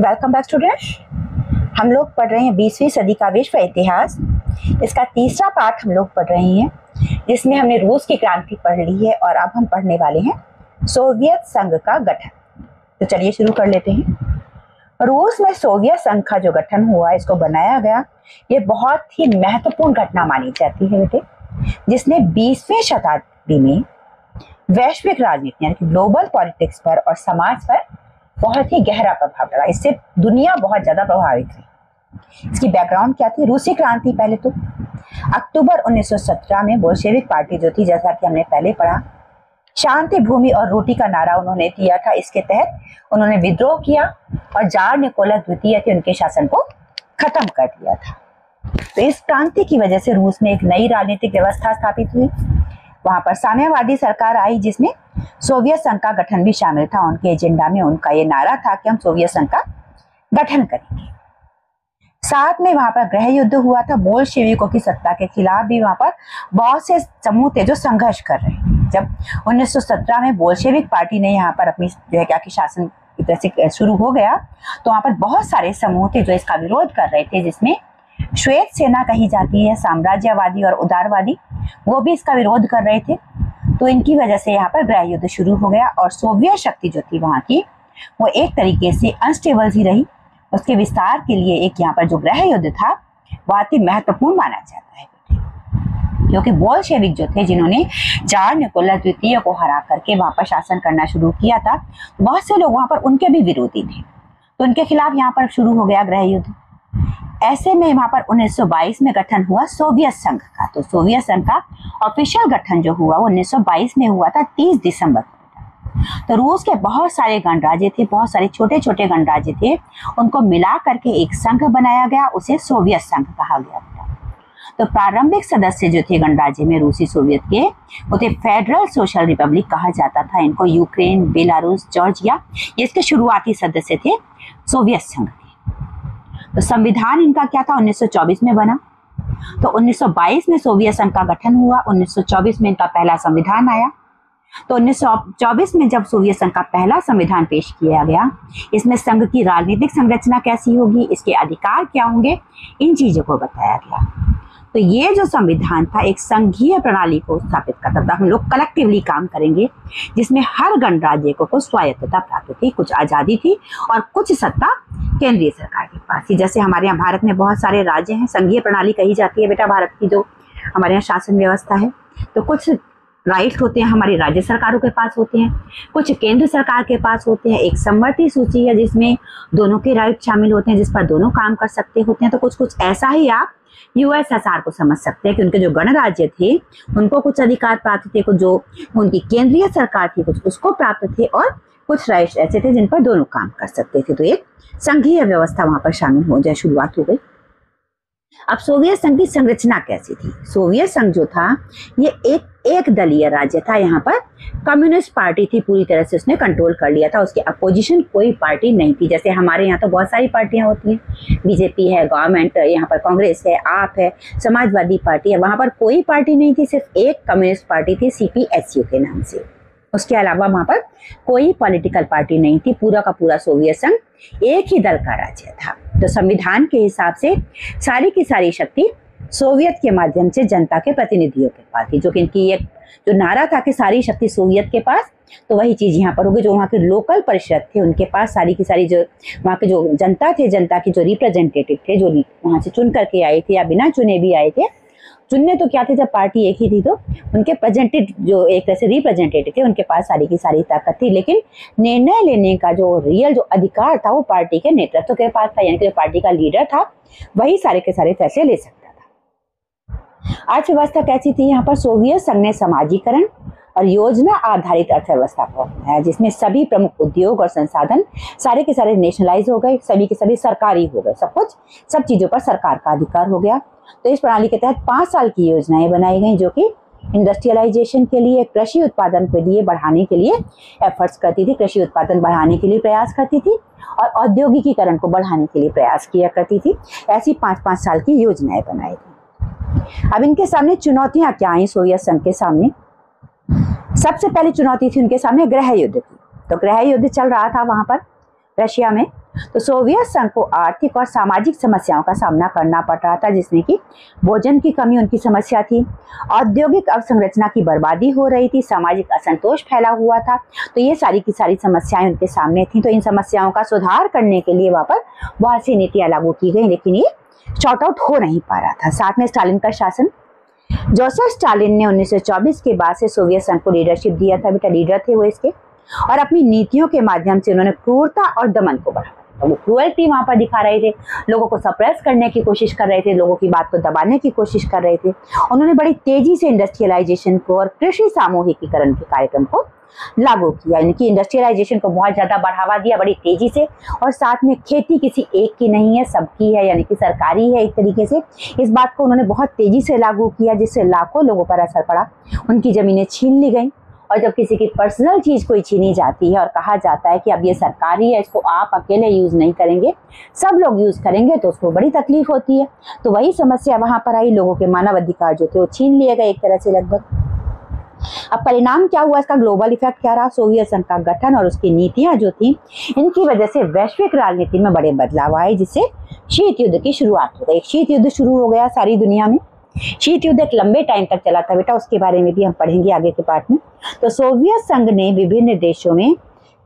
Welcome back students हम लोग पढ़ रहे हैं बीसवीं सदी का विश्व इतिहास। इसका तीसरा पार्ट हम लोग पढ़ रहे हैं, जिसमें हमने रूस की क्रांति पढ़ ली है और अब हम पढ़ने वाले हैं सोवियत संघ का गठन। तो चलिए शुरू कर लेते हैं। रूस में सोवियत संघ का जो गठन हुआ, इसको बनाया गया, ये बहुत ही महत्वपूर्ण घटना मानी जाती है बेटे, जिसने बीसवीं शताब्दी में वैश्विक राजनीति, यानी ग्लोबल पॉलिटिक्स पर और समाज पर बहुत ही गहरा प्रभाव पड़ा इससे दुनिया बहुत ज़्यादा प्रभावित हुई। इसकी बैकग्राउंड क्या थी? रूसी क्रांति पहले तो। अक्टूबर 1917 में बोल्शेविक पार्टी जो थी, जैसा कि हमने पहले पढ़ा, शांति भूमि और रोटी का नारा उन्होंने दिया था। इसके तहत उन्होंने विद्रोह किया और जार निकोलस द्वितीय के उनके शासन को खत्म कर दिया था। तो इस क्रांति की वजह से रूस में एक नई राजनीतिक व्यवस्था स्थापित हुई। वहाँ पर साम्यवादी सरकार आई जिसमें सोवियत संघ का गठन भी शामिल था। उनके एजेंडा में उनका ये नारा था कि हम सोवियत संघ का गठन करेंगे। साथ में वहाँ पर गृह युद्ध हुआ था। बोल्शेविकों की सत्ता के खिलाफ भी वहाँ पर बहुत से समूह थे जो संघर्ष कर रहे जब 1917 में बोल्शेविक पार्टी ने यहाँ पर अपनी जो है क्या कि शासन की तरह से शुरू हो गया तो वहाँ पर बहुत सारे समूह थे जो इसका विरोध कर रहे थे, जिसमें श्वेत सेना कही जाती है साम्राज्यवादी और उदारवादी, वो भी इसका विरोध कर रहे थे। तो इनकी वजह से यहाँ पर गृह युद्ध शुरू हो गया और सोवियत शक्ति जो थी वहाँ की, वो एक तरीके से अनस्टेबल ही रही। उसके विस्तार के लिए एक यहाँ पर जो गृह युद्ध था बहुत ही महत्वपूर्ण माना जाता है। क्योंकि बोल्शेविक जो थे, जिन्होंने जार निकोला द्वितीय को हरा करके वहाँ पर शासन करना शुरू किया था, बहुत से लोग वहाँ पर उनके भी विरोधी थे। तो उनके खिलाफ यहाँ पर शुरू हो गया गृह युद्ध। ऐसे में वहाँ पर 1922 में गठन हुआ सोवियत संघ का। तो सोवियत संघ का ऑफिशियल गठन जो हुआ, वो 1922 में हुआ था 30 दिसंबर को तो रूस के बहुत सारे गणराज्य थे, बहुत सारे छोटे छोटे गणराज्य थे, उनको मिला करके एक संघ बनाया गया, उसे सोवियत संघ कहा गया तो प्रारंभिक सदस्य जो थे गणराज्य में रूसी सोवियत के, वो थे फेडरल सोशल रिपब्लिक कहा जाता था। इनको यूक्रेन, बेलारूस, जॉर्जिया, ये इसके शुरुआती सदस्य थे सोवियत संघ। तो संविधान इनका क्या था? 1924 में बना। तो 1922 में सोवियत संघ का गठन हुआ। 1924 में इनका पहला संविधान आया। तो 1924 में जब सोवियत संघ का पहला संविधान पेश किया गया, इसमें संघ की राजनीतिक संरचना कैसी होगी, इसके अधिकार क्या होंगे, इन चीज़ों को बताया गया। तो ये जो संविधान था एक संघीय प्रणाली को स्थापित करता था। हम लोग कलेक्टिवली काम करेंगे जिसमें हर गणराज्य को, कुछ स्वायत्तता प्राप्त थी कुछ आज़ादी थी और कुछ सत्ता केंद्रीय सरकार के पास थी। जैसे हमारे यहाँ भारत में बहुत सारे राज्य हैं संघीय प्रणाली कही जाती है बेटा भारत की जो हमारे यहाँ शासन व्यवस्था है तो कुछ राइट होते हैं, हमारी राज्य सरकारों के पास होते हैं, कुछ केंद्र सरकार के पास होते हैं, एक सम्मति सूची है जिसमें दोनों के राइट शामिल होते हैं, जिस पर दोनों काम कर सकते होते हैं तो कुछ कुछ ऐसा ही आप यूएसएसआर को समझ सकते हैं कि उनके जो गणराज्य थे, उनको कुछ अधिकार प्राप्त थे, कुछ जो उनकी केंद्रीय सरकार थी, कुछ उसको प्राप्त थे और कुछ राइट्स ऐसे थे जिन पर दोनों काम कर सकते थे। तो एक संघीय व्यवस्था वहाँ पर शामिल हो जाए शुरुआत हो गई। अब सोवियत संघ की संरचना कैसी थी? सोवियत संघ जो था, ये एक एक दलीय राज्य था। यहाँ पर कम्युनिस्ट पार्टी थी पूरी तरह से, उसने कंट्रोल कर लिया था। उसकी अपोजिशन कोई पार्टी नहीं थी। जैसे हमारे यहाँ तो बहुत सारी पार्टियाँ होती हैं। बीजेपी है गवर्नमेंट यहाँ पर कांग्रेस है, आप है, समाजवादी पार्टी है। वहाँ पर कोई पार्टी नहीं थी, सिर्फ़ एक कम्युनिस्ट पार्टी थी सीपीएसयू के नाम से। उसके अलावा वहाँ पर कोई पॉलिटिकल पार्टी नहीं थी। पूरा का पूरा सोवियत संघ एक ही दल का राज्य था। तो संविधान के हिसाब से सारी की सारी शक्ति सोवियत के माध्यम से जनता के प्रतिनिधियों के पास थी, जो कि इनकी एक, जो नारा था कि सारी शक्ति सोवियत के पास तो वही चीज़ यहाँ पर होगी जो वहाँ के लोकल परिषद थे, उनके पास सारी की सारी जो, वहाँ के जो जनता थे, जनता के जो रिप्रेजेंटेटिव थे, जो वहाँ से चुन करके आए थे या बिना चुने भी आए थे चुनने तो क्या थे जब पार्टी एक ही थी तो? उनके प्रेजेंटेड जो एक तरह से रिप्रेजेंटेटिव थे, उनके पास सारी की सारी ताकत थी, लेकिन निर्णय लेने का जो रियल जो अधिकार था वो पार्टी के नेतृत्व के पास था, यानी कि जो पार्टी का लीडर था, वही सारे के सारे फैसले ले सकता था। अर्थव्यवस्था कैसी थी यहाँ पर? सोवियत संघ ने समाजीकरण और योजना आधारित अर्थव्यवस्था को अपनाया जिसमें सभी प्रमुख उद्योग और संसाधन सारे के सारे नेशनलाइज हो गए, सभी के सभी सरकारी हो गए, सब कुछ सब चीज़ों पर सरकार का अधिकार हो गया। तो इस प्रणाली के तहत पाँच साल की योजनाएँ बनाई गई, जो कि इंडस्ट्रियलाइजेशन के लिए, कृषि उत्पादन के लिए बढ़ाने के लिए एफर्ट्स करती थी, कृषि उत्पादन बढ़ाने के लिए प्रयास करती थी और औद्योगिकीकरण को बढ़ाने के लिए प्रयास किया करती थी। ऐसी पाँच पाँच साल की योजनाएँ बनाई थी अब इनके सामने चुनौतियाँ क्या आई सोवियत संघ के सामने सबसे पहली चुनौती थी उनके सामने गृह युद्ध की। तो गृह युद्ध चल रहा था वहाँ पर, रशिया में। तो सोवियत संघ को आर्थिक और सामाजिक समस्याओं का सामना करना पड़ रहा था, जिसमें कि भोजन की कमी उनकी समस्या थी। औद्योगिक अवसंरचना की बर्बादी हो रही थी, सामाजिक असंतोष फैला हुआ था। तो ये सारी की सारी समस्याएँ उनके सामने थी। तो इन समस्याओं का सुधार करने के लिए वहाँ पर बहुत सी नीतियाँ लागू की गई, लेकिन ये शॉर्ट आउट हो नहीं पा रहा था। साथ में स्टालिन का शासन जोसेफ स्टालिन ने 1924 के बाद से सोवियत संघ को लीडरशिप दिया था। बेटा लीडर थे वो इसके। और अपनी नीतियों के माध्यम से उन्होंने क्रूरता और दमन को बढ़ावा। वो क्रुअल्टी वहाँ पर दिखा रहे थे। लोगों को सप्रेस करने की कोशिश कर रहे थे, लोगों की बात को दबाने की कोशिश कर रहे थे। उन्होंने बड़ी तेज़ी से इंडस्ट्रियलाइजेशन को और कृषि सामूहिकीकरण के कार्यक्रम को लागू किया। यानी कि इंडस्ट्रियलाइजेशन को बहुत ज़्यादा बढ़ावा दिया बड़ी तेज़ी से। और साथ में खेती किसी एक की नहीं है, सबकी है, यानी कि सरकारी है एक तरीके से। इस बात को उन्होंने बहुत तेज़ी से लागू किया, जिससे लाखों लोगों पर असर पड़ा। उनकी ज़मीनें छीन ली गई। और जब किसी की पर्सनल चीज़ कोई छीनी जाती है और कहा जाता है कि अब ये सरकारी है, इसको आप अकेले यूज़ नहीं करेंगे, सब लोग यूज़ करेंगे तो उसको बड़ी तकलीफ़ होती है। तो वही समस्या वहाँ पर आई, लोगों के मानव अधिकार जो थे वो छीन लिए गए एक तरह से लगभग। अब परिणाम क्या हुआ? इसका ग्लोबल इफ़ेक्ट क्या रहा? सोवियत संघ का गठन और उसकी नीतियाँ जो थी, इनकी वजह से वैश्विक राजनीति में बड़े बदलाव आए, जिससे शीत युद्ध की शुरुआत हो गई। शीत युद्ध शुरू हो गया सारी दुनिया में। शीत युद्ध एक लंबे टाइम तक चला था बेटा, उसके बारे में भी हम पढ़ेंगे आगे के पार्ट में। तो सोवियत संघ ने विभिन्न देशों में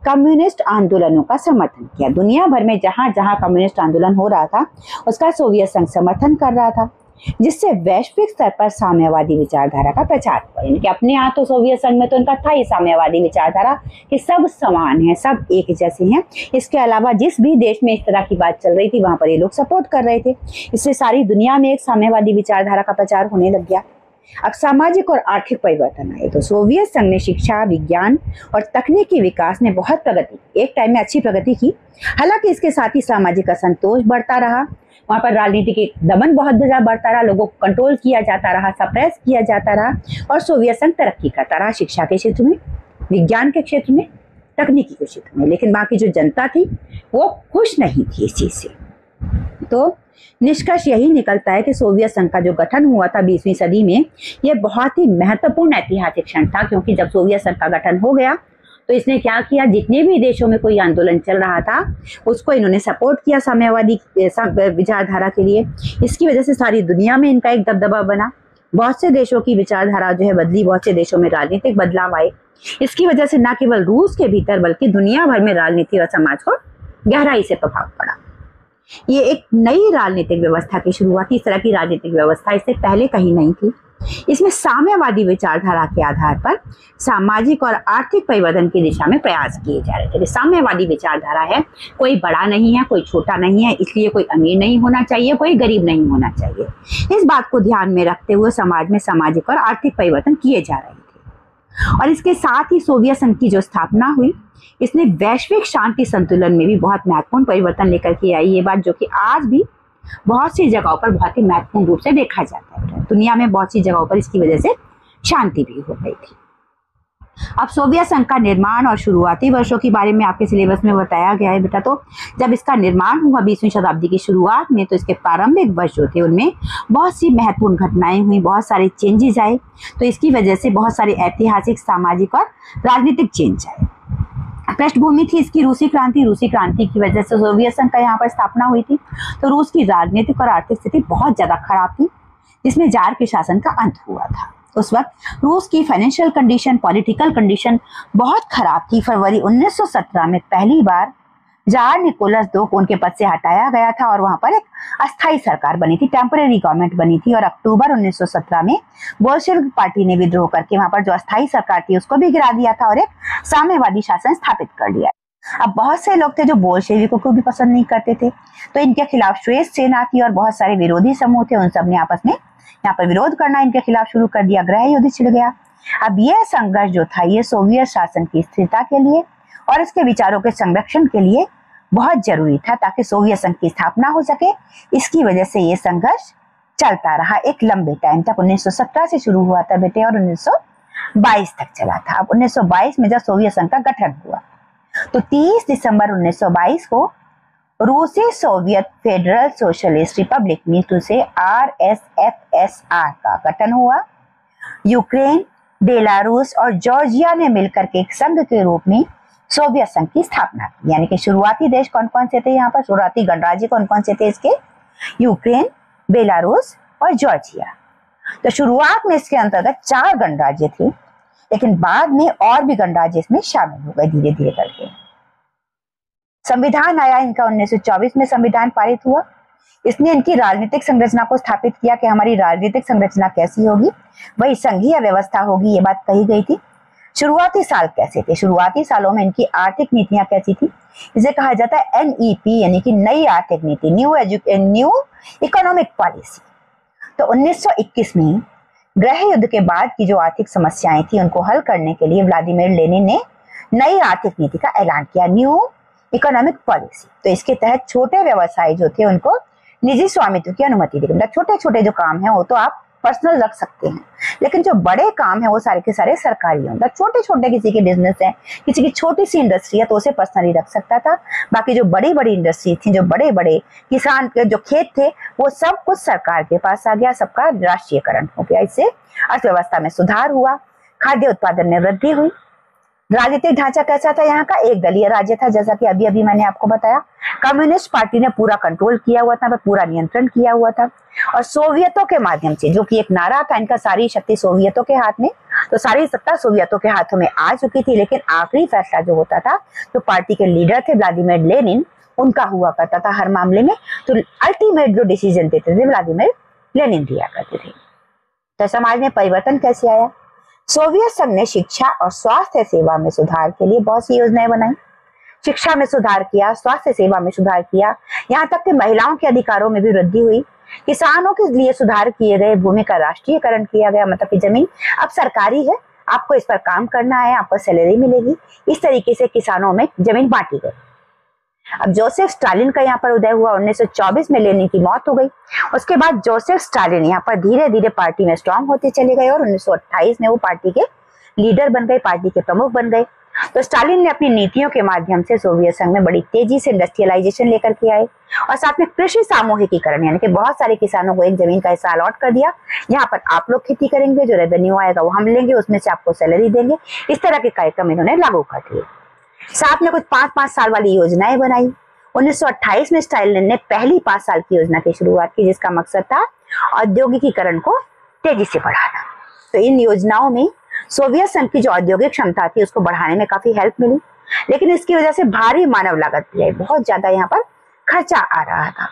कम्युनिस्ट आंदोलनों का समर्थन किया। दुनिया भर में जहाँ जहाँ कम्युनिस्ट आंदोलन हो रहा था, उसका सोवियत संघ समर्थन कर रहा था। जिससे वैश्विक स्तर पर साम्यवादी विचारधारा का प्रचार हुआ। यानी कि अपने यहाँ तो सोवियत संघ में तो उनका था ही साम्यवादी विचारधारा कि सब समान है, सब एक जैसे हैं। इसके अलावा जिस भी देश में इस तरह की बात चल रही थी, वहाँ पर ये लोग सपोर्ट कर रहे थे। इससे सारी दुनिया में एक साम्यवादी विचारधारा का प्रचार होने लग गया। अब सामाजिक और आर्थिक परिवर्तन आए तो सोवियत संघ ने शिक्षा, विज्ञान और तकनीकी विकास ने बहुत प्रगति एक टाइम में अच्छी प्रगति की। हालाँकि इसके साथ ही सामाजिक असंतोष बढ़ता रहा। वहाँ पर राजनीति के दमन बहुत ज़्यादा बढ़ता रहा, लोगों को कंट्रोल किया जाता रहा सप्रेस किया जाता रहा और सोवियत संघ तरक्की करता रहा, शिक्षा के क्षेत्र में, विज्ञान के क्षेत्र में, तकनीकी के क्षेत्र में। लेकिन बाकी जो जनता थी, वो खुश नहीं थी इस चीज़ से। तो निष्कर्ष यही निकलता है कि सोवियत संघ का जो गठन हुआ था बीसवीं सदी में यह बहुत ही महत्वपूर्ण ऐतिहासिक क्षण था, क्योंकि जब सोवियत संघ का गठन हो गया तो इसने क्या किया? जितने भी देशों में कोई आंदोलन चल रहा था, उसको इन्होंने सपोर्ट किया साम्यवादी विचारधारा के लिए। इसकी वजह से सारी दुनिया में इनका एक दबदबा बना। बहुत से देशों की विचारधारा जो है बदली, बहुत से देशों में राजनीतिक बदलाव आए। इसकी वजह से न केवल रूस के भीतर, बल्कि दुनिया भर में राजनीति और समाज को गहराई से प्रभाव पड़ा। ये एक नई राजनीतिक व्यवस्था की शुरुआत इस तरह की राजनीतिक व्यवस्था इससे पहले कहीं नहीं थी। इसमें साम्यवादी विचारधारा के आधार पर सामाजिक और आर्थिक परिवर्तन की दिशा में प्रयास किए जा रहे थे साम्यवादी विचारधारा है, कोई बड़ा नहीं है, कोई छोटा नहीं है, इसलिए कोई अमीर नहीं होना चाहिए, कोई गरीब नहीं होना चाहिए। इस बात को ध्यान में रखते हुए समाज में सामाजिक और आर्थिक परिवर्तन किए जा रहे थे। और इसके साथ ही सोवियत संघ की जो स्थापना हुई, इसने वैश्विक शांति संतुलन में भी बहुत महत्वपूर्ण परिवर्तन लेकर के आई। ये बात जो कि आज भी बहुत सी जगहों पर बहुत ही महत्वपूर्ण रूप से देखा जाता है। दुनिया में बहुत सी जगहों पर इसकी वजह से शांति भी हो गई थी। अब सोवियत संघ का निर्माण और शुरुआती वर्षों के बारे में आपके सिलेबस में बताया गया है बेटा। तो जब इसका निर्माण हुआ बीसवीं शताब्दी की शुरुआत में तो इसके प्रारंभिक वर्ष जो थे, उनमें बहुत सी महत्वपूर्ण घटनाएँ हुई, बहुत सारे चेंजेस आए। तो इसकी वजह से बहुत सारे ऐतिहासिक, सामाजिक और राजनीतिक चेंज आए। पृष्ठभूमि थी इसकी रूसी क्रांति रूसी क्रांति की वजह से सोवियत संघ का यहाँ पर स्थापना हुई थी। तो रूस की राजनीतिक और आर्थिक स्थिति बहुत ज़्यादा खराब थी, जिसमें जार के शासन का अंत हुआ था। उस वक्त रूस की फाइनेंशियल कंडीशन पॉलिटिकल कंडीशन बहुत खराब थी। फरवरी 1917 में पहली बार जार निकोलस दो को उनके पद से हटाया गया था और वहाँ पर एक अस्थायी सरकार बनी थी टेम्पररी गवर्नमेंट बनी थी और अक्टूबर 1917 में बोल्शेविक पार्टी ने विद्रोह करके वहाँ पर जो अस्थायी सरकार थी उसको भी गिरा दिया था और एक साम्यवादी शासन स्थापित कर लिया। अब बहुत से लोग थे जो बोल्शेविकों को भी पसंद नहीं करते थे? तो इनके खिलाफ श्वेत सेना थी और बहुत सारे विरोधी समूह थे, उन सबने आपस में यहाँ पर विरोध करना इनके खिलाफ शुरू कर दिया, ग्रह युद्ध छिड़ गया। अब यह संघर्ष जो था, ये सोवियत शासन की स्थिरता के लिए और इसके विचारों के संरक्षण के लिए बहुत ज़रूरी था ताकि सोवियत संघ की स्थापना हो सके। इसकी वजह से ये संघर्ष चलता रहा। एक लंबे टाइम तक 1917 से शुरू हुआ था बेटे और 1922 तक चला था। अब 1922 में जब सोवियत संघ का गठन हुआ तो 30 दिसंबर 1922 को रूसी सोवियत फेडरल सोशलिस्ट रिपब्लिक मीतु से R S F S R का गठन हुआ। यूक्रेन, बेलारूस और जॉर्जिया ने मिलकर के एक संघ के रूप में सोवियत संघ की स्थापना की। यानी कि शुरुआती देश कौन कौन से थे? यहाँ पर शुरुआती गणराज्य कौन कौन से थे इसके? यूक्रेन, बेलारूस और जॉर्जिया। तो शुरुआत में इसके अंतर्गत चार गणराज्य थे, लेकिन बाद में और भी गणराज्य इसमें शामिल हो गए धीरे धीरे करके। संविधान आया इनका 1924 में संविधान पारित हुआ। इसने इनकी राजनीतिक संरचना को स्थापित किया कि हमारी राजनीतिक संरचना कैसी होगी, वही संघीय व्यवस्था होगी, ये बात कही गई थी। शुरुआती साल कैसे थे? शुरुआती सालों में इनकी आर्थिक नीतियाँ कैसी थी? इसे कहा जाता है एनईपी यानी कि नई आर्थिक नीति न्यू न्यू इकोनॉमिक पॉलिसी तो 1921 में गृह युद्ध के बाद की जो आर्थिक समस्याएँ थी, उनको हल करने के लिए व्लादिमीर लेनिन ने नई आर्थिक नीति का ऐलान किया न्यू इकोनॉमिक पॉलिसी तो इसके तहत छोटे व्यवसाय जो थे, उनको निजी स्वामित्व की अनुमति दी मतलब छोटे छोटे जो काम है, वो तो आप पर्सनल रख सकते हैं। लेकिन जो बड़े काम है, वो सारे के सारे सरकारी होंगे छोटे छोटे किसी के बिज़नेस है, किसी की छोटी सी इंडस्ट्री है तो उसे पर्सनली रख सकता था। बाकी जो बड़ी बड़ी इंडस्ट्री थी, जो बड़े बड़े किसान के जो खेत थे, वो सब कुछ सरकार के पास आ गया, सबका राष्ट्रीयकरण हो गया। इससे अर्थव्यवस्था में सुधार हुआ, खाद्य उत्पादन में वृद्धि हुई। राजनीतिक ढांचा कैसा था यहाँ का? एक दलीय राज्य था, जैसा कि अभी अभी मैंने आपको बताया। कम्युनिस्ट पार्टी ने पूरा कंट्रोल किया हुआ था, पूरा नियंत्रण किया हुआ था। और सोवियतों के माध्यम से, जो कि एक नारा था, इनका सारी शक्ति सोवियतों के हाथ में तो सारी सत्ता सोवियतों के हाथों में आ चुकी थी। लेकिन आखिरी फैसला जो होता था तो पार्टी के लीडर थे व्लादिमिर लेनिन, उनका हुआ करता था हर मामले में। तो अल्टीमेट जो डिसीज़न देते थे, व्लादिमिर लेनिन दिया करते थे। तो समाज में परिवर्तन कैसे आया? सोवियत संघ ने शिक्षा और स्वास्थ्य सेवा में सुधार के लिए बहुत सी योजनाएँ बनाई। शिक्षा में सुधार किया, स्वास्थ्य सेवा में सुधार किया। यहाँ तक कि महिलाओं के अधिकारों में भी वृद्धि हुई। किसानों के लिए सुधार किए गए भूमि का राष्ट्रीयकरण किया गया मतलब कि ज़मीन। अब सरकारी है, आपको इस पर काम करना है, आपको सैलरी मिलेगी। इस तरीके से किसानों में ज़मीन बांटी गई। अब जोसेफ स्टालिन का यहाँ पर उदय हुआ 1924 में लेनिन की मौत हो गई। उसके बाद जोसेफ स्टालिन यहाँ पर धीरे धीरे पार्टी में स्ट्रांग होते चले गए और 1928 में वो पार्टी के लीडर बन गए, पार्टी के प्रमुख बन गए। तो स्टालिन ने अपनी नीतियों के माध्यम से सोवियत संघ में बड़ी तेज़ी से इंडस्ट्रियलाइजेशन लेकर के आए और साथ में कृषि सामूहिकीकरण, यानी कि बहुत सारे किसानों को एक ज़मीन का हिस्सा अलॉट कर दिया। यहाँ पर आप लोग खेती करेंगे, जो रेवेन्यू आएगा वो हम लेंगे, उसमें से आपको सैलरी देंगे। इस तरह के कार्यक्रम इन्होंने लागू कर दिए। साथ में कुछ पाँच पाँच साल वाली योजनाएँ बनाई। 1928 में स्टालिन ने पहली पाँच साल की योजना की शुरुआत की, जिसका मकसद था औद्योगिकीकरण को तेज़ी से बढ़ाना। तो इन योजनाओं में सोवियत संघ की जो औद्योगिक क्षमता थी, उसको बढ़ाने में काफ़ी हेल्प मिली। लेकिन इसकी वजह से भारी मानव लागत भी आई। बहुत ज़्यादा यहाँ पर खर्चा आ रहा था।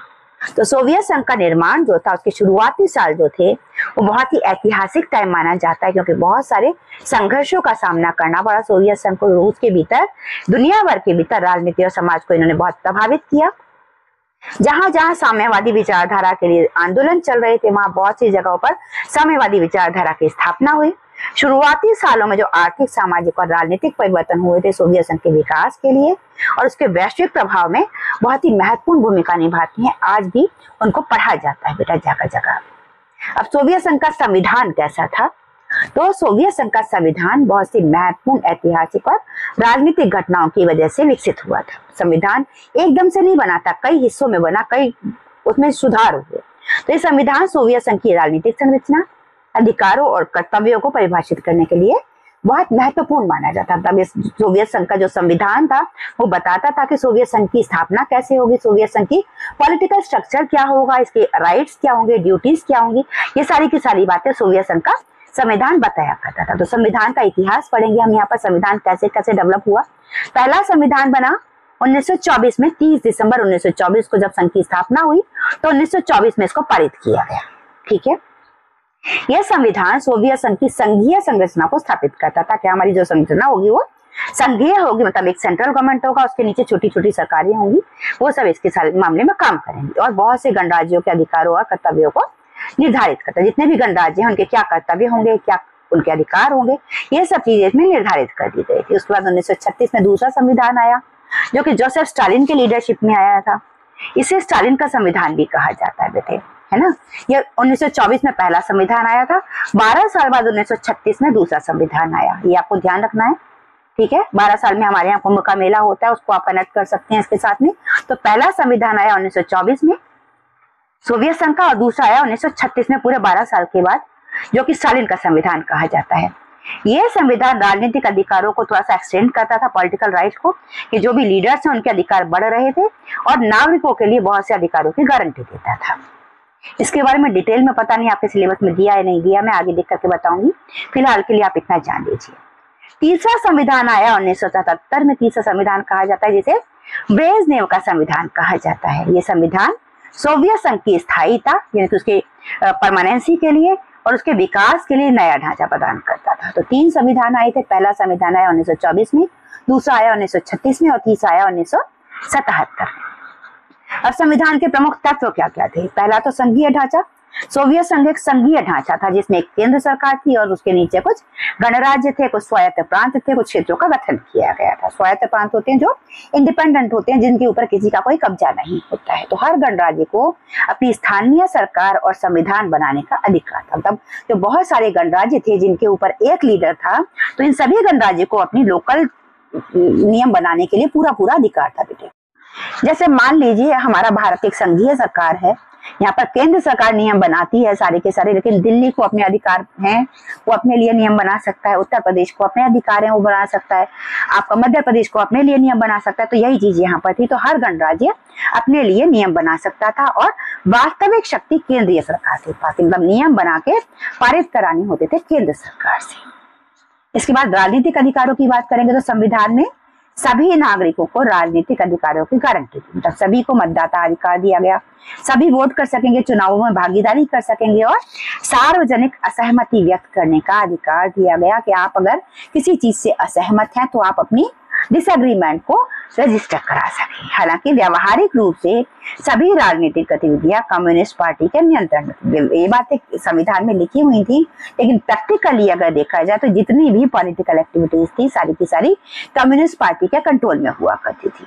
तो सोवियत संघ का निर्माण जो था, उसके शुरुआती साल जो थे, वो बहुत ही ऐतिहासिक टाइम माना जाता है, क्योंकि बहुत सारे संघर्षों का सामना करना पड़ा सोवियत संघ को रूस के भीतर, दुनिया भर के भीतर राजनीति और समाज को इन्होंने बहुत प्रभावित किया। जहाँ जहाँ साम्यवादी विचारधारा के लिए आंदोलन चल रहे थे, वहाँ बहुत सी जगहों पर साम्यवादी विचारधारा की स्थापना हुई। शुरुआती सालों में जो आर्थिक, सामाजिक और राजनीतिक परिवर्तन हुए थे, सोवियत संघ के विकास के लिए, और उसके वैश्विक प्रभाव में बहुत ही महत्वपूर्ण भूमिका निभाती हैं, आज भी उनको पढ़ा जाता है, बेटा जगह जगह। अब सोवियत संघ का संविधान कैसा था? तो सोवियत संघ का संविधान बहुत सी महत्वपूर्ण, ऐतिहासिक और राजनीतिक घटनाओं की वजह से विकसित हुआ था। संविधान एकदम से नहीं बना था, कई हिस्सों में बना, कई उसमें सुधार हुए। तो ये संविधान सोवियत संघ की राजनीतिक संरचना अधिकारों और कर्तव्यों को परिभाषित करने के लिए बहुत महत्वपूर्ण माना जाता था। सोवियत संघ का जो संविधान था, वो बताता था कि सोवियत संघ की स्थापना कैसे होगी, सोवियत संघ की पॉलिटिकल स्ट्रक्चर क्या होगा, इसके राइट्स क्या होंगे ड्यूटीज़ क्या होंगी, ये सारी की सारी बातें सोवियत संघ का संविधान बताया करता था। तो संविधान का इतिहास पढ़ेंगे हम यहाँ पर, संविधान कैसे कैसे डेवलप हुआ। पहला संविधान बना 1924 में 30 दिसंबर 1924 को जब संघ की स्थापना हुई तो 1924 में इसको पारित किया गया। ठीक है? यह संविधान सोवियत संघ की संघीय संरचना को स्थापित करता था। कि हमारी जो संरचना होगी वो? संघीय होगी मतलब एक सेंट्रल गवर्नमेंट होगा, उसके नीचे छोटी छोटी सरकारें होंगी, वो सब इसके मामले में काम करेंगे और बहुत से गणराज्यों के अधिकारों और कर्तव्यों को निर्धारित करता है। जितने भी गणराज्य हैं, उनके क्या कर्तव्य होंगे, क्या उनके अधिकार होंगे, ये सब चीज़ें इसमें निर्धारित कर दी गई थी। उसके बाद उन्नीस सौ छत्तीस में दूसरा संविधान आया, जो कि जोसेफ स्टालिन के लीडरशिप में आया था। इसे स्टालिन का संविधान भी कहा जाता है बेटे। है ना? ये 1924 में पहला संविधान आया था। 12 साल बाद 1936 में दूसरा संविधान आया। ये आपको ध्यान रखना है, ठीक है? 12 साल में हमारे यहाँ कुंभ का मेला होता है, उसको आप कनेक्ट कर सकते हैं इसके साथ में। तो पहला संविधान आया 1924 में, सोवियत संघ का, और दूसरा आया 1936 में पूरे 12 साल के बाद, जो कि स्टालिन का संविधान कहा जाता है। यह संविधान राजनीतिक अधिकारों को थोड़ा सा एक्सटेंड करता था पॉलिटिकल राइट को, कि जो भी लीडर्स हैं उनके अधिकार बढ़ रहे थे, और नागरिकों के लिए बहुत से अधिकारों की गारंटी देता था। इसके बारे में डिटेल में पता नहीं आपके सिलेबस में दिया है नहीं दिया, मैं आगे देख करके बताऊँगी। फ़िलहाल के लिए आप इतना जान लीजिए। तीसरा संविधान आया उन्नीस सौ सतहत्तर में। तीसरा संविधान कहा जाता है जिसे ब्रेजनेव का संविधान कहा जाता है। ये संविधान सोवियत संघ की स्थायीता, यानी कि उसके परमानेंसी के लिए और उसके विकास के लिए नया ढांचा प्रदान करता था। तो तीन संविधान आए थे। पहला संविधान आया 1924 में, दूसरा आया 1936 में और तीसरा आया उन्नीस में। अब संविधान के प्रमुख तत्व क्या क्या थे? पहला तो संघीय ढांचा। सोवियत संघ एक संघीय ढांचा था, जिसमें एक केंद्र सरकार थी और उसके नीचे कुछ गणराज्य थे, कुछ स्वायत्त प्रांत थे, कुछ क्षेत्रों का गठन किया गया था। स्वायत्त प्रांत होते हैं जो इंडिपेंडेंट होते हैं, जिनके ऊपर किसी का कोई कब्जा नहीं होता है। तो हर गणराज्य को अपनी स्थानीय सरकार और संविधान बनाने का अधिकार था। मतलब जो बहुत सारे गणराज्य थे, जिनके ऊपर एक लीडर था तो इन सभी गणराज्य को अपनी लोकल नियम बनाने के लिए पूरा पूरा अधिकार था, बेटे। जैसे मान लीजिए हमारा भारत एक संघीय सरकार है, यहाँ पर केंद्र सरकार नियम बनाती है सारे के सारे, लेकिन दिल्ली को अपने अधिकार हैं, वो अपने लिए नियम बना सकता है, उत्तर प्रदेश को अपने अधिकार हैं, वो बना सकता है, आपका मध्य प्रदेश को अपने लिए नियम बना सकता है तो यही चीज़ यहाँ पर थी तो हर गणराज्य अपने लिए नियम बना सकता था और वास्तविक शक्ति केंद्रीय सरकार के पास मतलब नियम बना के पारित कराने होते थे केंद्र सरकार से। इसके बाद राजनीतिक अधिकारों की बात करेंगे तो संविधान में सभी नागरिकों को राजनीतिक अधिकारों की गारंटी दी। मतलब सभी को मतदाता अधिकार दिया गया। सभी वोट कर सकेंगे, चुनावों में भागीदारी कर सकेंगे और सार्वजनिक असहमति व्यक्त करने का अधिकार दिया गया कि आप अगर किसी चीज़ से असहमत हैं तो आप अपनी डिसएग्रीमेंट को रजिस्टर करा सके। हालाँकि व्यवहारिक रूप से सभी राजनीतिक गतिविधियाँ कम्युनिस्ट पार्टी के नियंत्रण ये बातें संविधान में लिखी हुई थी, लेकिन प्रैक्टिकली अगर देखा जाए तो जितनी भी पॉलिटिकल एक्टिविटीज़ थी, सारी की सारी कम्युनिस्ट पार्टी के कंट्रोल में हुआ करती थी।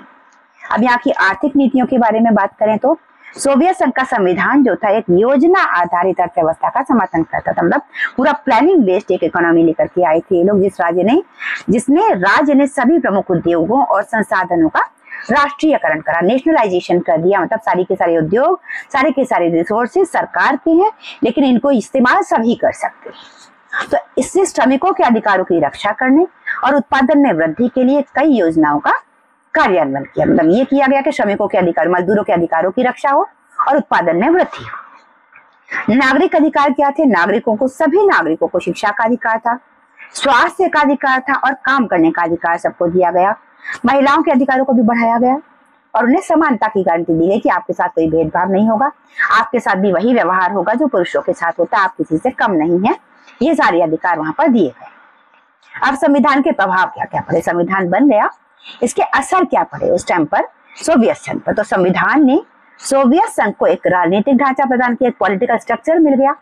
अब यहाँ की आर्थिक नीतियों के बारे में बात करें तो सोवियत संघ का संविधान जो था, एक योजना आधारित अर्थव्यवस्था का समर्थन करता था। मतलब पूरा प्लानिंग बेस्ड एक इकोनॉमी लेकर के आए थे लोग, जिस राज्य ने, जिसने राज्य ने सभी प्रमुख उद्योगों और संसाधनों का राष्ट्रीयकरण करा नेशनलाइजेशन कर दिया। मतलब सारी के सारे उद्योग, सारे के सारे रिसोर्सेज सरकार के हैं, लेकिन इनको इस्तेमाल सभी कर सकते हैं। तो इससे श्रमिकों के अधिकारों की रक्षा करने और उत्पादन में वृद्धि के लिए कई योजनाओं का कार्यान्वयन किया। मतलब ये किया गया कि श्रमिकों के अधिकार, मजदूरों के अधिकारों की रक्षा हो और उत्पादन में वृद्धि हो। नागरिक अधिकार क्या थे? नागरिकों को, सभी नागरिकों को शिक्षा का अधिकार था, स्वास्थ्य का अधिकार था और काम करने का अधिकार सबको दिया गया। महिलाओं के अधिकारों को भी बढ़ाया गया और उन्हें समानता की गारंटी दी गई कि आपके साथ कोई भेदभाव नहीं होगा, आपके साथ भी वही व्यवहार होगा जो पुरुषों के साथ होता है आप किसी से कम नहीं है। ये सारे अधिकार वहाँ पर दिए गए। अब संविधान के प्रभाव क्या क्या पड़े संविधान बन गया इसके असर क्या पड़े उस टाइम पर? सोवियत संघ पर। तो संविधान ने सोवियत संघ को एक राजनीतिक ढांचा प्रदान किया, एक पॉलिटिकल स्ट्रक्चर मिल गया,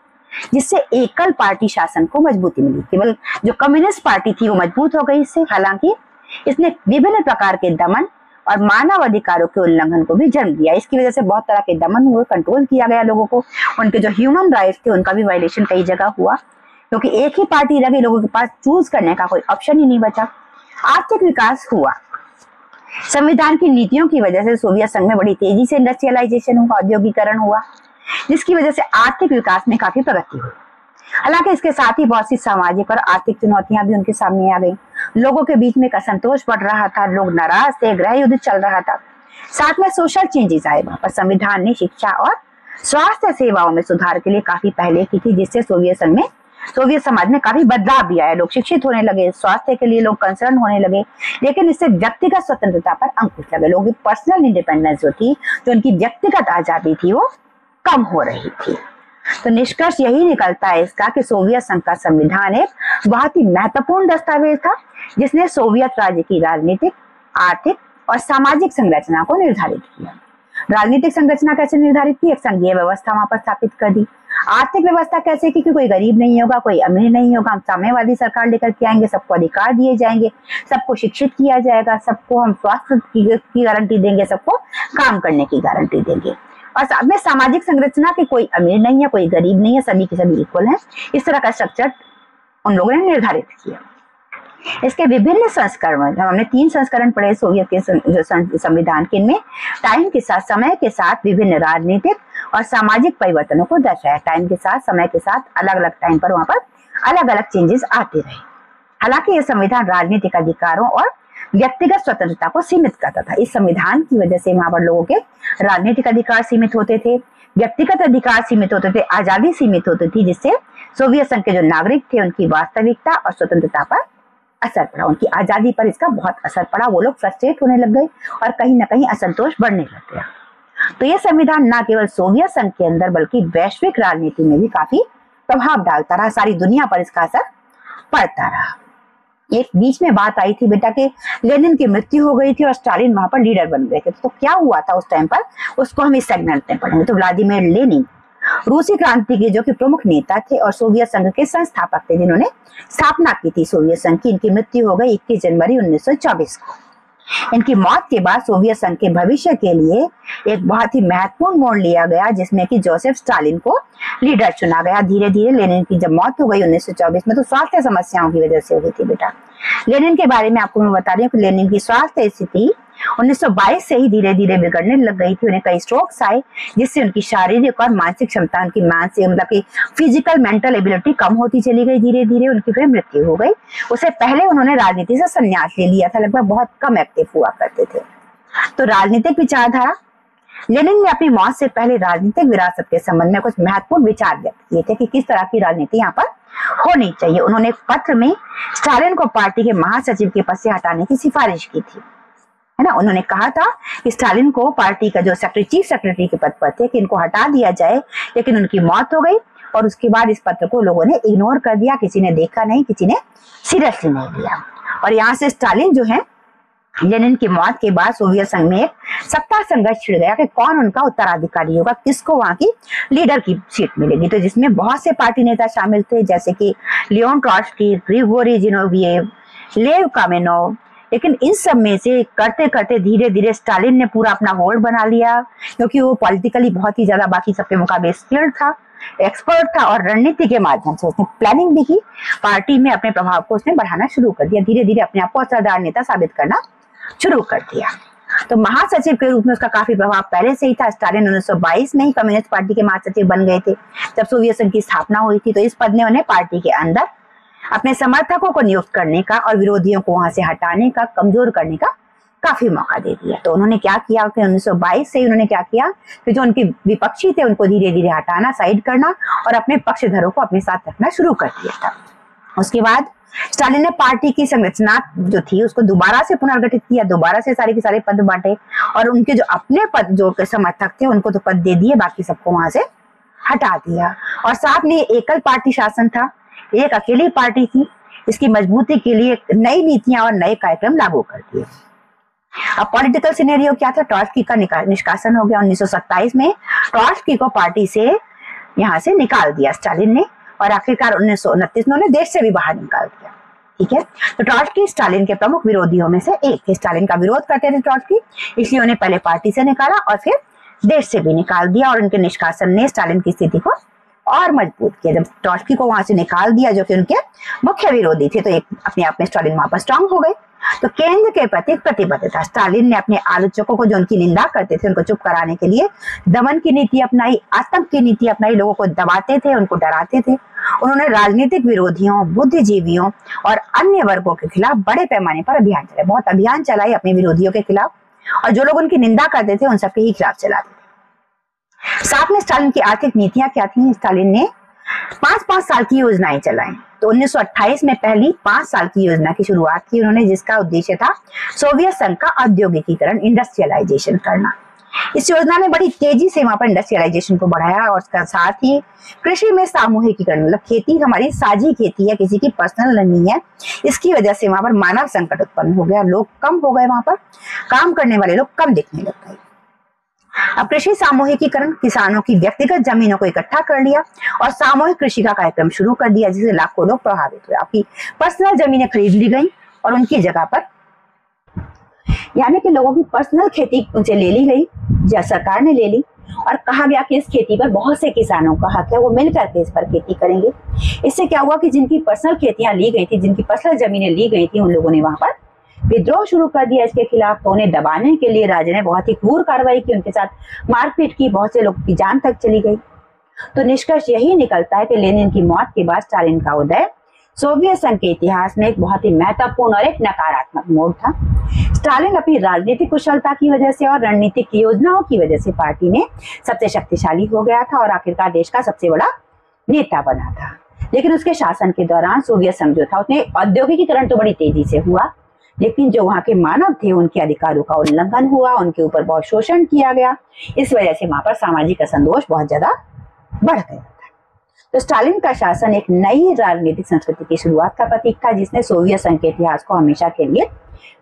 जिससे एकल पार्टी शासन को मजबूती मिली। केवल जो कम्युनिस्ट पार्टी थी, वो मज़बूत हो गई इससे। हालाँकि, इसने विभिन्न प्रकार के दमन और मानव अधिकारों के उल्लंघन को भी जन्म दिया। इसकी वजह से बहुत तरह के दमन हुए कंट्रोल किया गया लोगों को। उनके जो ह्यूमन राइट्स थे, उनका भी वायलेशन कई जगह हुआ, क्योंकि एक ही पार्टी लगी लोगों के पास चूज़ करने का कोई ऑप्शन ही नहीं बचा। आर्थिक विकास हुआ। संविधान की नीतियों की वजह से सोवियत संघ में बड़ी तेज़ी से इंडस्ट्रियलाइजेशन हुआ, औद्योगिकरण हुआ, जिसकी वजह से आर्थिक विकास में काफ़ी प्रगति हुई। हालाँकि इसके साथ ही बहुत सी सामाजिक और आर्थिक चुनौतियाँ भी उनके सामने आ गई। लोगों के बीच में एक असंतोष बढ़ रहा था, लोग नाराज़ थे गृह युद्ध चल रहा था। साथ में सोशल चेंजेस आए पर। संविधान ने शिक्षा और स्वास्थ्य सेवाओं में सुधार के लिए काफ़ी पहले की थी, जिससे सोवियत संघ में सोवियत समाज में काफ़ी बदलाव भी आया। लोग शिक्षित होने लगे, स्वास्थ्य के लिए लोग कंसर्न होने लगे, लेकिन इससे व्यक्तिगत स्वतंत्रता पर अंकुश लगे। लोगों की पर्सनल इंडिपेंडेंस जो थी, जो उनकी व्यक्तिगत आज़ादी थी, वो कम हो रही थी। तो निष्कर्ष यही निकलता है इसका कि सोवियत संघ का संविधान एक बहुत ही महत्वपूर्ण दस्तावेज़ था, जिसने सोवियत राज्य की राजनीतिक, आर्थिक और सामाजिक संरचना को निर्धारित किया। राजनीतिक संरचना कैसे निर्धारित की? एक संघीय व्यवस्था वहाँ पर स्थापित कर दी। आर्थिक व्यवस्था कैसे की? कोई गरीब नहीं होगा, कोई अमीर नहीं होगा, हम साम्यवादी सरकार लेकर के आएँगे, सबको अधिकार दिए जाएँगे, सबको शिक्षित किया जाएगा, सबको हम स्वास्थ्य की गारंटी देंगे, सबको काम करने की गारंटी देंगे। और साथ में सामाजिक संरचना की कोई अमीर नहीं है, कोई गरीब नहीं है, सभी के सभी इक्वल है। इस तरह का स्ट्रक्चर उन लोगों ने निर्धारित किया। इसके विभिन्न संस्करण हमने तीन संस्करण पढ़े, सोवियत के संविधान के इनमें, टाइम के साथ, समय के साथ विभिन्न राजनीतिक और सामाजिक परिवर्तनों को दर्शाया। टाइम के साथ, समय के साथ अलग अलग टाइम पर वहाँ पर अलग अलग चेंजेस आते रहे। हालाँकि यह संविधान राजनीतिक अधिकारों और व्यक्तिगत स्वतंत्रता को सीमित करता था। इस संविधान की वजह से वहाँ पर लोगों के राजनीतिक अधिकार सीमित होते थे, व्यक्तिगत अधिकार सीमित होते थे, आज़ादी सीमित होती थी, जिससे सोवियत संघ के जो नागरिक थे, उनकी वास्तविकता और स्वतंत्रता पर असर पड़ा, उनकी आज़ादी पर इसका बहुत असर पड़ा। वो लोग फ्रस्ट्रेट होने लग गए और कहीं ना कहीं असंतोष बढ़ने लग गया। तो यह संविधान न केवल सोवियत संघ के अंदर, बल्कि वैश्विक राजनीति में भी काफ़ी प्रभाव डालता रहा, सारी दुनिया पर इसका असर पड़ता रहा। एक बीच में बात आई थी बेटा के लेनिन की मृत्यु हो गई थी और स्टालिन वहाँ पर लीडर बन गए थे। तो क्या हुआ था उस टाइम पर? उसको हम इस सेगमेंट में पढ़ेंगे। तो व्लादिमीर लेनिन रूसी क्रांति के जो कि प्रमुख नेता थे और सोवियत संघ के संस्थापक थे, जिन्होंने स्थापना की थी सोवियत संघ की। इनकी मृत्यु हो गई इक्कीस जनवरी 1924 को। इनकी मौत के बाद सोवियत संघ के भविष्य के लिए एक बहुत ही महत्वपूर्ण मोड़ लिया गया, जिसमें कि जोसेफ स्टालिन को लीडर चुना गया। धीरे धीरे लेनिन की जब मौत हो गई 1924 में तो स्वास्थ्य समस्याओं की वजह से हुई थी बेटा। लेनिन के बारे में आपको मैं बता रही हूँ कि लेनिन की स्वास्थ्य स्थिति 1922 से ही धीरे धीरे बिगड़ने लग गई थी, उन्हें कई स्ट्रोक्स आए, जिससे उनकी शारीरिक और मानसिक क्षमता, उनकी मानसिक मतलब की फ़िज़िकल मेंटल एबिलिटी कम होती चली गई धीरे धीरे उनकी फिर मृत्यु हो गई। उससे पहले उन्होंने राजनीति से संन्यास ले लिया था, लगभग बहुत कम एक्टिव हुआ करते थे। तो राजनीतिक विचारधारा? लेनिन ने अपनी मौत से पहले राजनीतिक विरासत के संबंध में कुछ महत्वपूर्ण विचार व्यक्त किए थे कि किस तरह की राजनीति यहाँ पर होनी चाहिए। उन्होंने पत्र में स्टालिन को पार्टी के महासचिव के पद से हटाने की सिफारिश की थी। है ना? उन्होंने कहा था कि स्टालिन को पार्टी का जो सेक्रेटरी चीफ सेक्रेटरी के पद पर थे कि इनको हटा दिया जाए, लेकिन उनकी मौत हो गई और उसके बाद इस पत्र को लोगों ने इग्नोर कर दिया, किसी ने देखा नहीं, किसी ने सीरियसली नहीं लिया और यहाँ से स्टालिन जो है, लेनिन की मौत के बाद सोवियत संघ में एक सत्ता संघर्ष छिड़ गया कि कौन उनका उत्तराधिकारी होगा, किसको वहाँ की लीडर की सीट मिलेगी। तो जिसमें बहुत से पार्टी नेता शामिल थे, जैसे कि लियोन ट्रॉस्की ग्रिगोरी जिनोविएव लेव कामेनोव लेकिन इन सब में से करते करते धीरे धीरे स्टालिन ने पूरा अपना होल्ड बना लिया, क्योंकि वो पॉलिटिकली बहुत ही ज़्यादा बाकी सबके मुकाबले स्किल्ड था एक्सपर्ट था और रणनीति के माध्यम से उसने प्लानिंग भी की पार्टी में अपने प्रभाव को उसने बढ़ाना शुरू कर दिया धीरे धीरे अपने आप को असरदार नेता साबित करना शुरू कर दिया। तो महासचिव के रूप में उसका काफ़ी प्रभाव पहले से ही था, स्टालिन 1922 में ही कम्युनिस्ट पार्टी के महासचिव बन गए थे, जब सोवियत संघ की स्थापना हुई थी तो इस पद ने उन्हें पार्टी के अंदर अपने समर्थकों को नियुक्त करने का और विरोधियों को वहाँ से हटाने का, कमज़ोर करने का काफ़ी मौका दे दिया। तो उन्होंने क्या किया कि 1922 से उन्होंने क्या किया कि जो उनके विपक्षी थे उनको धीरे धीरे हटाना साइड करना और अपने पक्षधरों को अपने साथ रखना शुरू कर दिया था। उसके बाद स्टालिन ने पार्टी की संरचना जो थी उसको दोबारा से पुनर्गठित किया, दोबारा से सारे के सारे पद बांटे और उनके जो अपने पद, जो समर्थक थे उनको तो पद दे दिए, बाकी सबको वहाँ से हटा दिया। और साथ में एकल पार्टी शासन था। एक अकेली पार्टी थी, इसकी मजबूती के लिए नई नीतियाँ और नए कार्यक्रम लागू कर दिए अब पॉलिटिकल सिनेरियो क्या था? टॉर्चकी का निष्कासन हो गया 1927 में। टॉर्चकी को पार्टी से यहाँ से निकाल दिया, स्टालिन ने। और आखिरकार उन्नीस सौ उनतीस में उन्हें देश से भी बाहर निकाल दिया। ठीक है? तो ट्रॉट्सकी स्टालिन के प्रमुख विरोधियों में से एक थे। स्टालिन का विरोध करते थे ट्रॉट्सकी इसलिए उन्हें पहले पार्टी से निकाला और फिर देश से भी निकाल दिया और उनके निष्कासन ने स्टालिन की स्थिति को और मज़बूत किया। जब ट्रॉट्सकी को वहाँ से निकाल दिया, जो कि उनके मुख्य विरोधी थे तो एक अपने आप में स्टालिन वहाँ पर स्ट्रांग हो गए। तो केंद्र के प्रति प्रतिबद्धता स्टालिन ने अपने आलोचकों को, जो उनकी निंदा करते थे, उनको चुप कराने के लिए दमन की नीति अपनाई, आतंक की नीति अपनाई, लोगों को दबाते थे, उनको डराते थे। उन्होंने राजनीतिक विरोधियों, बुद्धिजीवियों और अन्य वर्गों के खिलाफ बड़े पैमाने पर अभियान चलाए बहुत अभियान चलाए अपने विरोधियों के खिलाफ। और जो लोग उनकी निंदा करते थे, उन सबके ही खिलाफ चलाते थे साथ में स्टालिन की आर्थिक नीतियाँ क्या थी? स्टालिन ने पाँच पाँच साल की योजनाएँ चलाई। तो 1928 में पहली पाँच साल की योजना की शुरुआत की उन्होंने, जिसका उद्देश्य था सोवियत संघ का औद्योगिकीकरण इंडस्ट्रियलाइजेशन करना। इस योजना ने बड़ी तेज़ी से वहाँ पर इंडस्ट्रियलाइजेशन को बढ़ाया और उसका साथ ही कृषि में सामूहिकीकरण मतलब खेती, हमारी साझी खेती है किसी की पर्सनल नहीं है, इसकी वजह से वहाँ पर मानव संकट उत्पन्न हो गया। लोग कम हो गए वहाँ पर। काम करने वाले लोग कम दिखने लग गए। अब कृषि सामूहिकीकरण किसानों की व्यक्तिगत जमीनों को इकट्ठा कर लिया और सामूहिक कृषि का कार्यक्रम शुरू कर दिया, जिससे लाखों लोग प्रभावित हुए। आपकी पर्सनल जमीनें खरीद ली गई और उनकी जगह पर यानी कि लोगों की पर्सनल खेती उनसे ले ली गई, या सरकार ने ले ली और कहा गया कि इस खेती पर बहुत से किसानों का हक है, वो मिल करके इस पर खेती करेंगे। इससे क्या हुआ कि जिनकी पर्सनल खेतियाँ ली गई थी, जिनकी पर्सनल जमीनें ली गई थी, उन लोगों ने वहाँ पर विद्रोह शुरू कर दिया। इसके खिलाफ तो उन्हें दबाने के लिए राजा ने बहुत ही क्रूर कार्रवाई की। उनके साथ मारपीट की। बहुत से लोग की जान तक चली गई। तो निष्कर्ष यही निकलता है कि लेनिन की मौत के बाद स्टालिन का उदय सोवियत संघ के इतिहास में एक बहुत ही महत्वपूर्ण और एक नकारात्मक मोड़ था। स्टालिन अपनी राजनीतिक कुशलता की वजह से और रणनीतिक योजनाओं की वजह से पार्टी में सबसे शक्तिशाली हो गया था और आखिरकार देश का सबसे बड़ा नेता बना था। लेकिन उसके शासन के दौरान सोवियत संघ जो था, उसने औद्योगिकीकरण तो बड़ी तेज़ी से हुआ। लेकिन जो वहाँ के मानव थे, उनके अधिकारों का उल्लंघन हुआ, उनके ऊपर बहुत शोषण किया गया। इस वजह से वहाँ पर सामाजिक असंतोष बहुत ज़्यादा बढ़ गया तो स्टालिन का शासन एक नई राजनीतिक संस्कृति की शुरुआत का प्रतीक था, जिसने सोवियत संघ के इतिहास को हमेशा के लिए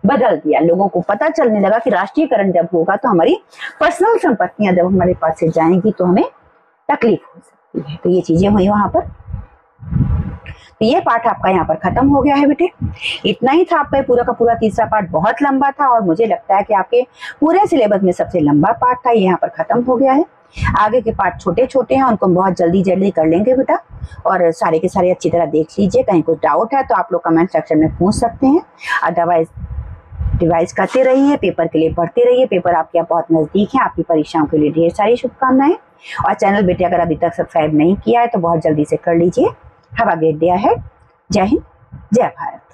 बदल दिया। लोगों को पता चलने लगा कि राष्ट्रीयकरण जब होगा तो हमारी पर्सनल संपत्तियाँ जब हमारे पास से जाएँगी तो हमें तकलीफ़ हो सकती है। तो ये चीज़ें हुई वहाँ पर। तो ये पाठ आपका यहाँ पर खत्म हो गया है बेटे। इतना ही था आपका पूरा का पूरा तीसरा पाठ। बहुत लंबा था और मुझे लगता है कि आपके पूरे सिलेबस में सबसे लंबा पाठ था, ये यहाँ पर खत्म हो गया है। आगे के पार्ट छोटे छोटे हैं, उनको बहुत जल्दी जल्दी कर लेंगे बेटा। और सारे के सारे अच्छी तरह देख लीजिए, कहीं कुछ डाउट है तो आप लोग कमेंट सेक्शन में पूछ सकते हैं। अदरवाइज़ रिवाइज करते रहिए, पेपर के लिए पढ़ते रहिए। पेपर आपके यहाँ बहुत नज़दीक है, आपकी परीक्षाओं के लिए ढेर सारी शुभकामनाएँ। और चैनल बेटे अगर अभी तक सब्सक्राइब नहीं किया है तो बहुत जल्दी से कर लीजिए। हवा गेट दिया है। जय हिंद जय भारत।